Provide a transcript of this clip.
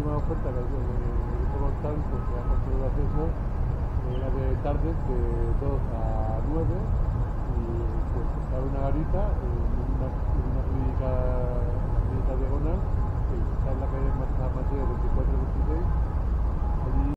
última oferta que me dijo Gonzalo, pues ya conseguido el acceso, era de tardes de 2 a 9 eh, y pues estaba una garita en una, en una clínica, en la clínica diagonal, que está en la calle Mateo 24-26